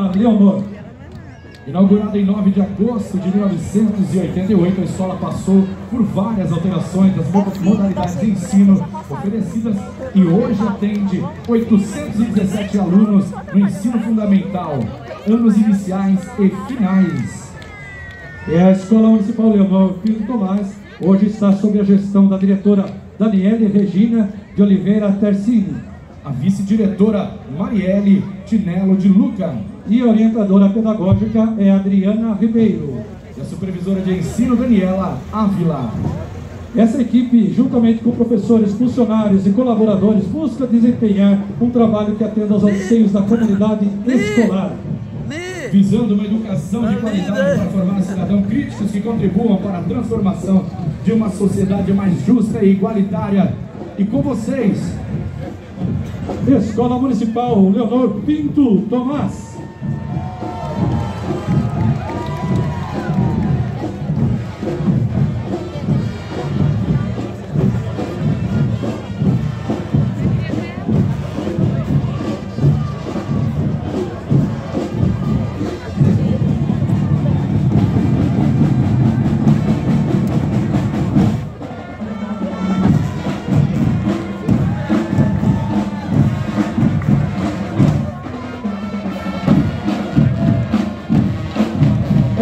Dona Leonor. Inaugurada em 9 de agosto de 1988, a escola passou por várias alterações das modalidades de ensino oferecidas e hoje atende 817 alunos no ensino fundamental, anos iniciais e finais. É a Escola Municipal Leonor Pinto Tomás hoje está sob a gestão da diretora Daniele Regina de Oliveira Tercini, a vice-diretora Marielle Tinello de Luca e orientadora pedagógica é Adriana Ribeiro. E a supervisora de ensino, Daniela Ávila. Essa equipe, juntamente com professores, funcionários e colaboradores, busca desempenhar um trabalho que atenda aos anseios da comunidade escolar. Visando uma educação de qualidade para formar cidadãos críticos que contribuam para a transformação de uma sociedade mais justa e igualitária. E com vocês, Escola Municipal Leonor Pinto Tomás.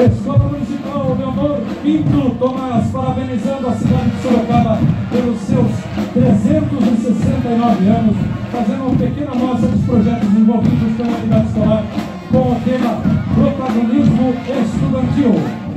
Escola Municipal Leonor Pinto Tomás, parabenizando a cidade de Sorocaba pelos seus 369 anos, fazendo uma pequena amostra dos projetos envolvidos com a unidade escolar com o tema Protagonismo Estudantil.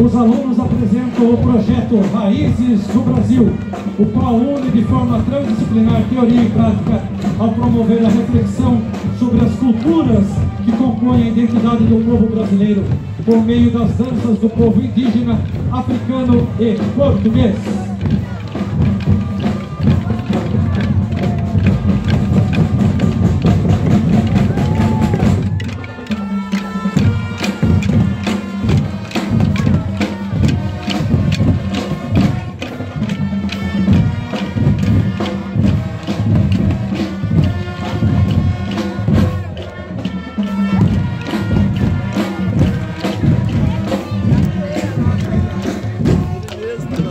Os alunos apresentam o projeto Raízes do Brasil, o qual une de forma transdisciplinar teoria e prática ao promover a reflexão sobre as culturas que compõem a identidade do povo brasileiro por meio das danças do povo indígena, africano e português.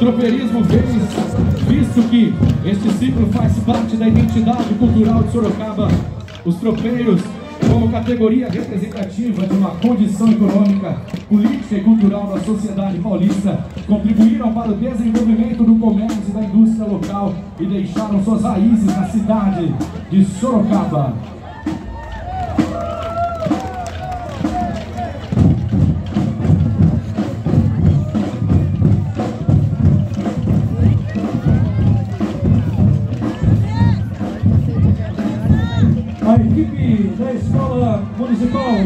Tropeirismo fez, visto que este ciclo faz parte da identidade cultural de Sorocaba. Os tropeiros, como categoria representativa de uma condição econômica, política e cultural da sociedade paulista, contribuíram para o desenvolvimento do comércio e da indústria local e deixaram suas raízes na cidade de Sorocaba.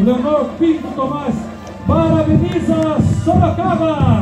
Leonor Pinto Tomás parabeniza Sorocaba!